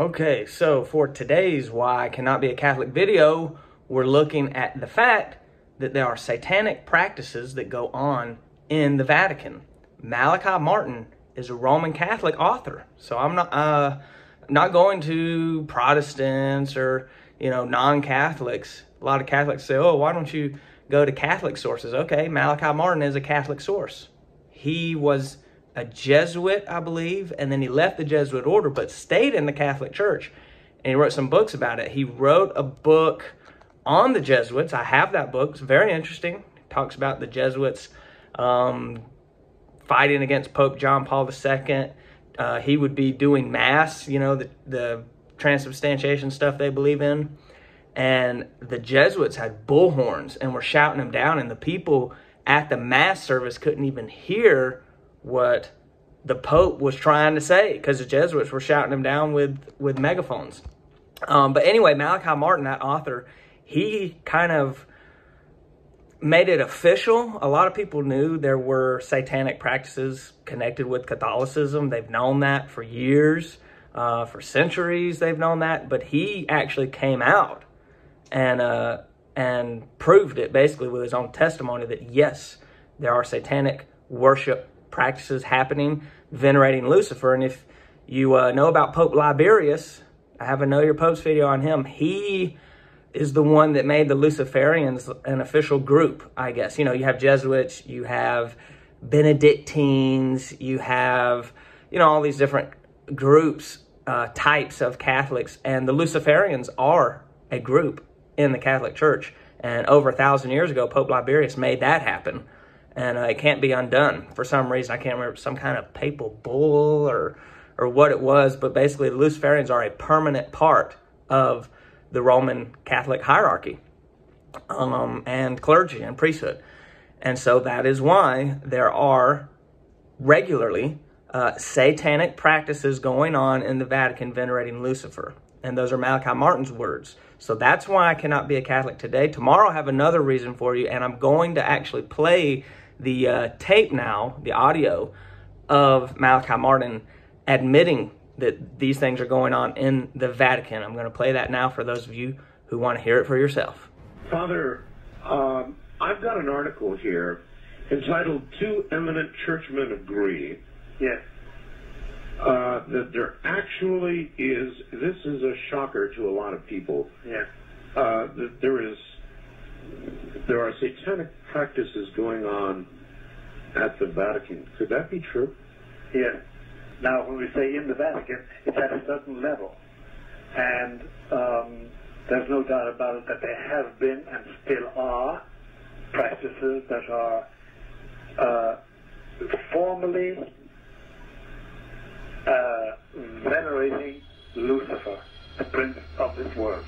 Okay, so for today's Why I Cannot Be a Catholic video, we're looking at the fact that there are satanic practices that go on in the Vatican. Malachi Martin is a Roman Catholic author, so I'm not uh, not going to Protestants or you know non-Catholics. A lot of Catholics say, "Oh, why don't you go to Catholic sources?" Okay, Malachi Martin is a Catholic source. He was a Jesuit, I believe, and then he left the Jesuit order but stayed in the Catholic Church. And he wrote some books about it. He wrote a book on the Jesuits. I have that book. It's very interesting. It talks about the Jesuits um, fighting against Pope John Paul II. Uh, he would be doing mass, you know, the, the transubstantiation stuff they believe in. And the Jesuits had bullhorns and were shouting them down, and the people at the mass service couldn't even hear what the Pope was trying to say because the Jesuits were shouting him down with, with megaphones. Um, but anyway, Malachi Martin, that author, he kind of made it official. A lot of people knew there were satanic practices connected with Catholicism. They've known that for years, uh, for centuries. They've known that, but he actually came out and uh, and proved it basically with his own testimony that yes, there are satanic worship practices happening venerating Lucifer. And if you uh, know about Pope Liberius, I have a Know Your Popes video on him. He is the one that made the Luciferians an official group, I guess. You know, you have Jesuits, you have Benedictines, you have, you know, all these different groups, uh, types of Catholics, and the Luciferians are a group in the Catholic Church. And over a thousand years ago, Pope Liberius made that happen and uh, it can't be undone for some reason. I can't remember some kind of papal bull or or what it was, but basically the Luciferians are a permanent part of the Roman Catholic hierarchy um, and clergy and priesthood, and so that is why there are regularly uh, satanic practices going on in the Vatican venerating Lucifer. And those are Malachi Martin's words. So that's why I cannot be a Catholic today. Tomorrow I have another reason for you, and I'm going to actually play the uh, tape now, the audio of Malachi Martin admitting that these things are going on in the Vatican. I'm going to play that now for those of you who want to hear it for yourself. Father, um, I've got an article here entitled Two Eminent Churchmen Agree. Yes. Uh, that there actually is, this is a shocker to a lot of people. Yes. Uh, that there is, there are satanic practices going on at the Vatican. Could that be true? Yes. Now, when we say in the Vatican, it's at a certain level. And um, there's no doubt about it that there have been and still are practices that are uh, formally uh, venerating Lucifer, the prince of this world.